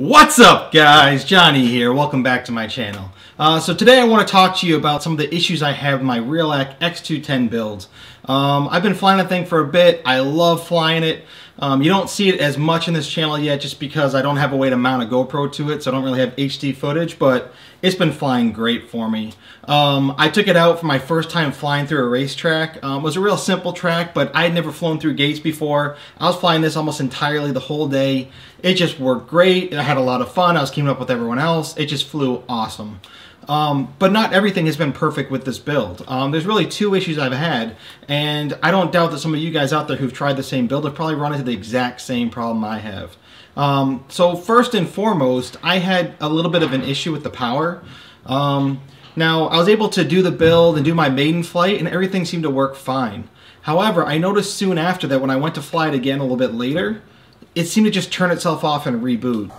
What's up guys? Johnny here. Welcome back to my channel. Uh, so today I want to talk to you about some of the issues I have with my RealAcc X210 builds. Um, I've been flying that thing for a bit. I love flying it. Um, you don't see it as much in this channel yet just because I don't have a way to mount a GoPro to it, so I don't really have HD footage, but it's been flying great for me. Um, I took it out for my first time flying through a racetrack. Um, it was a real simple track, but I had never flown through gates before. I was flying this almost entirely the whole day. It just worked great. I had a lot of fun. I was keeping up with everyone else. It just flew awesome. Um, but not everything has been perfect with this build. Um, there's really two issues I've had, and I don't doubt that some of you guys out there who've tried the same build have probably run into the exact same problem I have. Um, so first and foremost, I had a little bit of an issue with the power. Um, now, I was able to do the build and do my maiden flight, and everything seemed to work fine. However, I noticed soon after that when I went to fly it again a little bit later, it seemed to just turn itself off and reboot.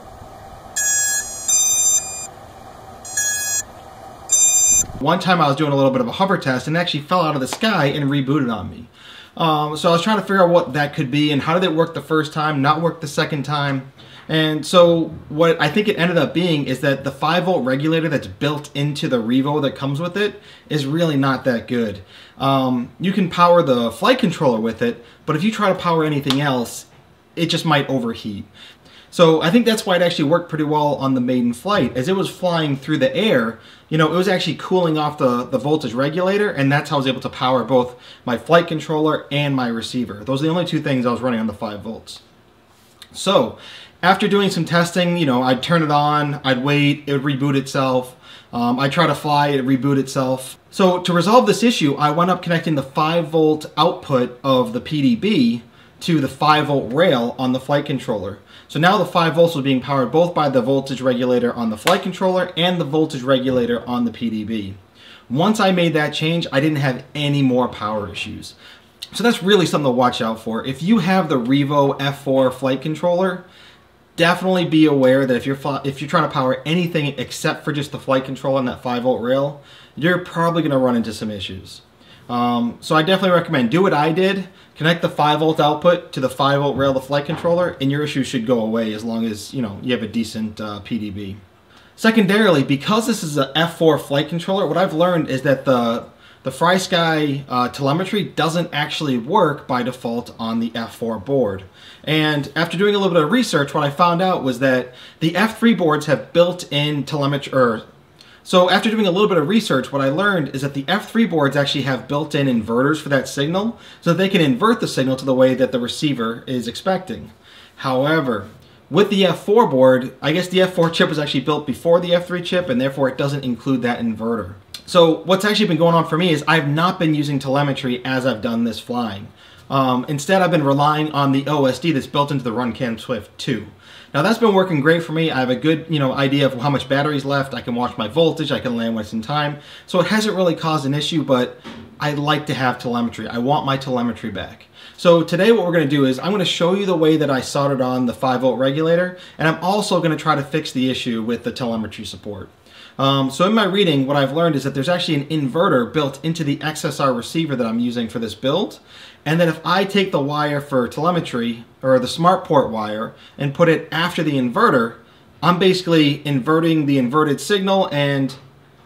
One time I was doing a little bit of a hover test and actually fell out of the sky and rebooted on me. Um, so I was trying to figure out what that could be and how did it work the first time, not work the second time. And so what I think it ended up being is that the 5 volt regulator that's built into the Revo that comes with it is really not that good. Um, you can power the flight controller with it, but if you try to power anything else, it just might overheat. So I think that's why it actually worked pretty well on the maiden flight. As it was flying through the air, you know, it was actually cooling off the, the voltage regulator, and that's how I was able to power both my flight controller and my receiver. Those are the only two things I was running on the 5 volts. So, after doing some testing, you know, I'd turn it on, I'd wait, it would reboot itself. Um, I try to fly, it reboot itself. So to resolve this issue, I wound up connecting the 5 volt output of the PDB to the 5 volt rail on the flight controller. So now the 5 volts was being powered both by the voltage regulator on the flight controller and the voltage regulator on the PDB. Once I made that change, I didn't have any more power issues. So that's really something to watch out for. If you have the Revo F4 flight controller, definitely be aware that if you're if you're trying to power anything except for just the flight controller on that 5 volt rail, you're probably going to run into some issues. Um, so I definitely recommend do what I did. Connect the 5 volt output to the 5 volt rail of the flight controller, and your issue should go away as long as you know you have a decent uh, PDB. Secondarily, because this is a F4 flight controller, what I've learned is that the the FrSky uh, telemetry doesn't actually work by default on the F4 board. And after doing a little bit of research, what I found out was that the F3 boards have built-in telemetry, or so after doing a little bit of research, what I learned is that the F3 boards actually have built-in inverters for that signal, so that they can invert the signal to the way that the receiver is expecting. However, with the F4 board, I guess the F4 chip was actually built before the F3 chip, and therefore it doesn't include that inverter. So what's actually been going on for me is I've not been using telemetry as I've done this flying. Um, instead, I've been relying on the OSD that's built into the RunCam Swift 2. Now that's been working great for me. I have a good, you know, idea of how much battery's left. I can watch my voltage. I can land when in time. So it hasn't really caused an issue, but I like to have telemetry. I want my telemetry back. So today what we're going to do is I'm going to show you the way that I soldered on the 5 volt regulator, and I'm also going to try to fix the issue with the telemetry support. Um, so in my reading, what I've learned is that there's actually an inverter built into the XSR receiver that I'm using for this build, and that if I take the wire for telemetry, or the smart port wire, and put it after the inverter, I'm basically inverting the inverted signal, and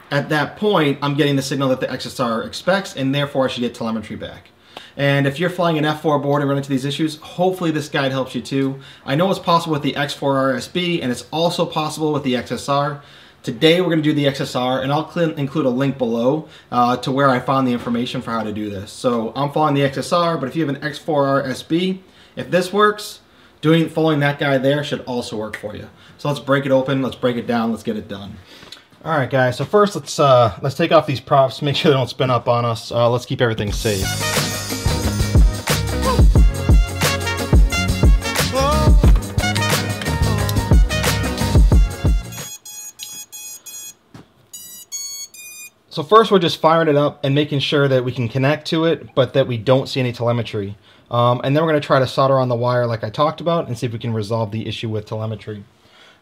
at that point, I'm getting the signal that the XSR expects, and therefore I should get telemetry back. And if you're flying an F4 board and run into these issues, hopefully this guide helps you too. I know it's possible with the X4 RSB, and it's also possible with the XSR. Today we're going to do the XSR and I'll include a link below uh, to where I found the information for how to do this. So I'm following the XSR, but if you have an X4R SB, if this works, doing following that guy there should also work for you. So let's break it open, let's break it down, let's get it done. All right, guys. So first, let's uh, let's take off these props, make sure they don't spin up on us. Uh, let's keep everything safe. So first we're just firing it up and making sure that we can connect to it, but that we don't see any telemetry. Um, and then we're going to try to solder on the wire like I talked about and see if we can resolve the issue with telemetry.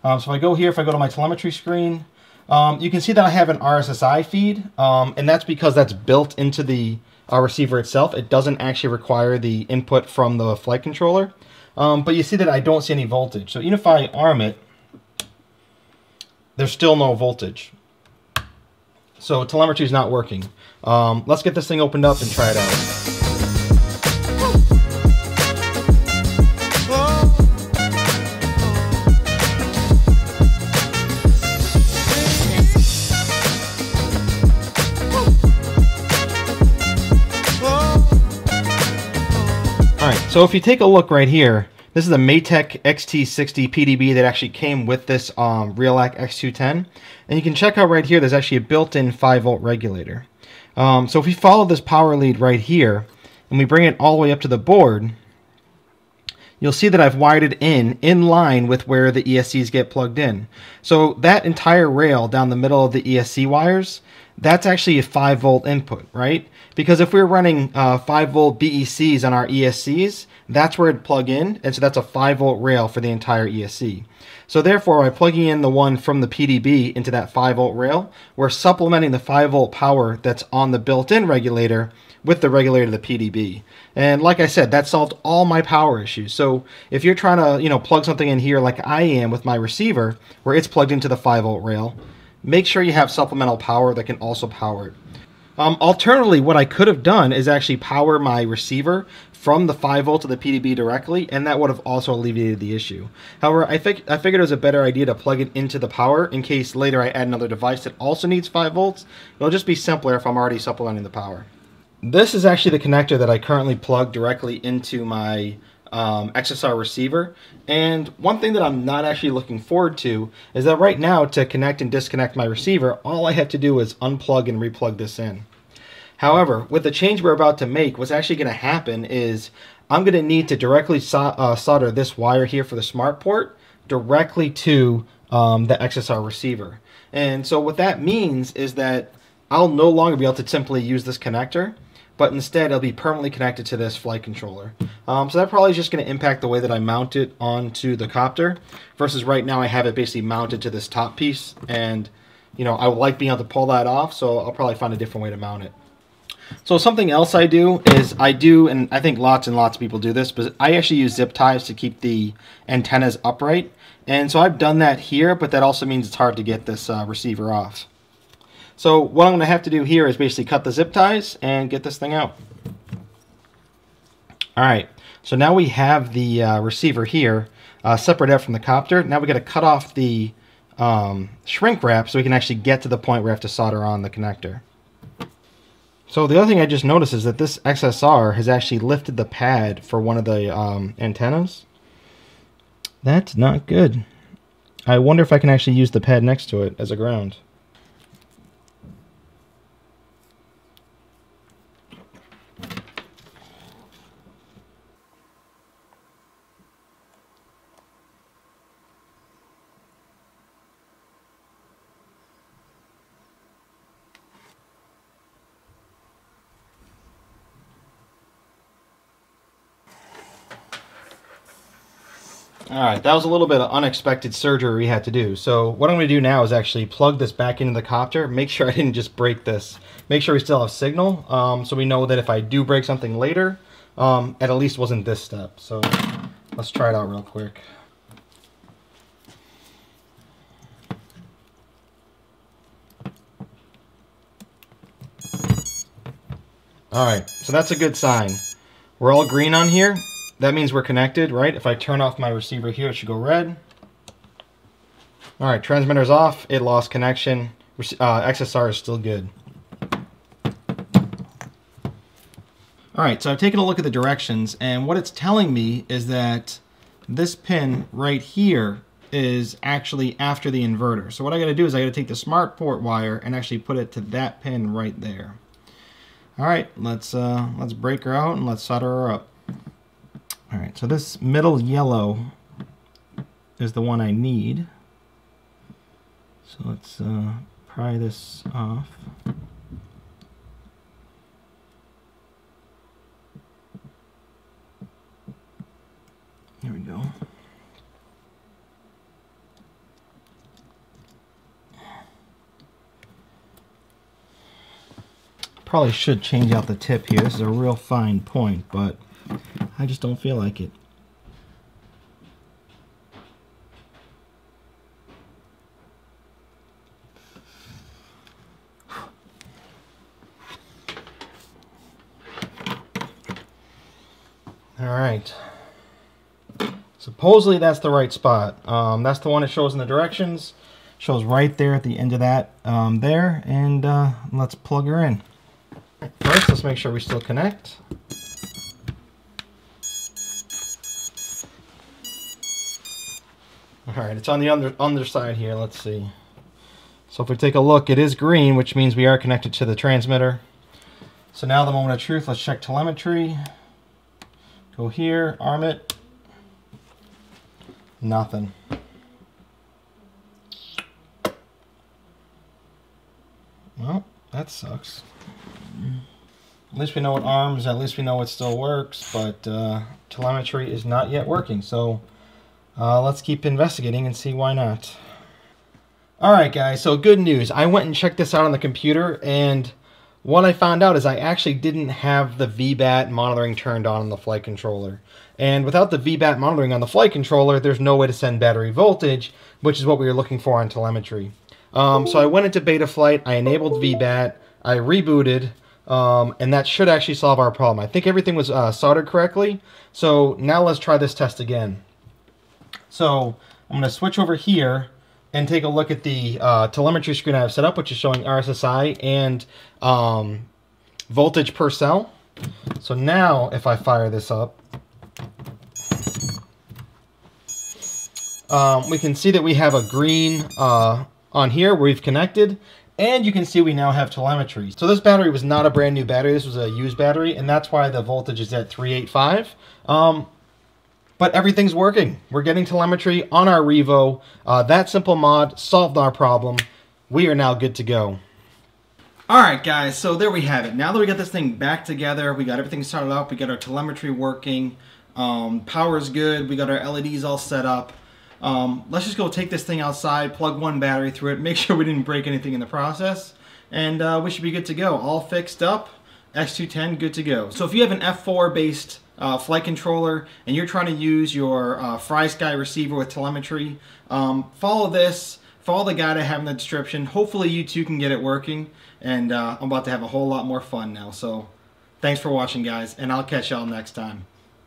Um, so if I go here, if I go to my telemetry screen, um, you can see that I have an RSSI feed, um, and that's because that's built into the uh, receiver itself. It doesn't actually require the input from the flight controller. Um, but you see that I don't see any voltage. So even if I arm it, there's still no voltage. So telemetry is not working. Um, let's get this thing opened up and try it out. All right, so if you take a look right here, this is a Matek XT60 PDB that actually came with this um, RealAcc X210. And you can check out right here, there's actually a built-in 5 volt regulator. Um, so if we follow this power lead right here, and we bring it all the way up to the board, you'll see that I've wired it in, in line with where the ESCs get plugged in. So that entire rail down the middle of the ESC wires, that's actually a 5 volt input, right? Because if we're running uh, 5 volt BECs on our ESCs, that's where it'd plug in, and so that's a 5 volt rail for the entire ESC. So therefore, by plugging in the one from the PDB into that 5 volt rail, we're supplementing the 5 volt power that's on the built-in regulator with the regulator of the PDB. And like I said, that solved all my power issues. So if you're trying to, you know, plug something in here like I am with my receiver, where it's plugged into the 5 volt rail, make sure you have supplemental power that can also power it. Um, alternatively, what I could have done is actually power my receiver from the 5 volt to the PDB directly, and that would have also alleviated the issue. However, I, think I figured it was a better idea to plug it into the power in case later I add another device that also needs 5 volts. It'll just be simpler if I'm already supplementing the power. This is actually the connector that I currently plug directly into my um, XSR receiver. And one thing that I'm not actually looking forward to is that right now to connect and disconnect my receiver, all I have to do is unplug and replug this in. However, with the change we're about to make, what's actually going to happen is I'm going to need to directly uh, solder this wire here for the smart port directly to um, the XSR receiver. And so what that means is that I'll no longer be able to simply use this connector but instead it'll be permanently connected to this flight controller. Um, so that probably is just going to impact the way that I mount it onto the copter, versus right now I have it basically mounted to this top piece, and you know I would like being able to pull that off, so I'll probably find a different way to mount it. So something else I do is I do, and I think lots and lots of people do this, but I actually use zip ties to keep the antennas upright. And so I've done that here, but that also means it's hard to get this uh, receiver off. So what I'm going to have to do here is basically cut the zip ties and get this thing out. All right, so now we have the uh, receiver here uh, separated out from the copter. Now we got to cut off the um, shrink wrap so we can actually get to the point where we have to solder on the connector. So the other thing I just noticed is that this XSR has actually lifted the pad for one of the um, antennas. That's not good. I wonder if I can actually use the pad next to it as a ground. All right, that was a little bit of unexpected surgery we had to do. So what I'm to do now is actually plug this back into the copter, make sure I didn't just break this, make sure we still have signal, um, so we know that if I do break something later, um, at least wasn't this step. So let's try it out real quick. All right, so that's a good sign. We're all green on here. That means we're connected, right? If I turn off my receiver here, it should go red. All right, transmitter's off. It lost connection. Uh, XSR is still good. All right, so I've taken a look at the directions, and what it's telling me is that this pin right here is actually after the inverter. So what I got to do is I got to take the smart port wire and actually put it to that pin right there. All right, let's uh, let's break her out and let's solder her up. All right, so this middle yellow is the one I need. So let's uh, pry this off. There we go. Probably should change out the tip here. This is a real fine point, but I just don't feel like it. All right. Supposedly that's the right spot. Um, that's the one it shows in the directions. Shows right there at the end of that um, there. And uh, let's plug her in. First, let's make sure we still connect. Alright, it's on the under, underside here. Let's see. So if we take a look, it is green, which means we are connected to the transmitter. So now the moment of truth, let's check telemetry. Go here, arm it. Nothing. Well, that sucks. At least we know it arms, at least we know it still works, but uh, telemetry is not yet working, so uh, let's keep investigating and see why not. Alright guys, so good news. I went and checked this out on the computer, and what I found out is I actually didn't have the VBAT monitoring turned on on the flight controller. And without the VBAT monitoring on the flight controller, there's no way to send battery voltage, which is what we were looking for on telemetry. Um, so I went into Betaflight, I enabled VBAT, I rebooted, um, and that should actually solve our problem. I think everything was uh, soldered correctly. So now let's try this test again. So I'm going to switch over here and take a look at the uh, telemetry screen I have set up, which is showing RSSI and um, voltage per cell. So now if I fire this up, um, we can see that we have a green uh, on here where we've connected and you can see we now have telemetry. So this battery was not a brand new battery. This was a used battery, and that's why the voltage is at 385. Um, but everything's working. We're getting telemetry on our Revo. Uh, that simple mod solved our problem. We are now good to go. Alright guys, so there we have it. Now that we got this thing back together, we got everything started up, we got our telemetry working, um, power's good, we got our LEDs all set up. Um, let's just go take this thing outside, plug one battery through it, make sure we didn't break anything in the process, and uh, we should be good to go. All fixed up, X210 good to go. So if you have an F4 based uh, flight controller and you're trying to use your uh, FrSky receiver with telemetry, um, follow this, follow the guide I have in the description. Hopefully you too can get it working, and uh, I'm about to have a whole lot more fun now. So thanks for watching, guys, and I'll catch y'all next time.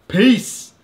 Peace!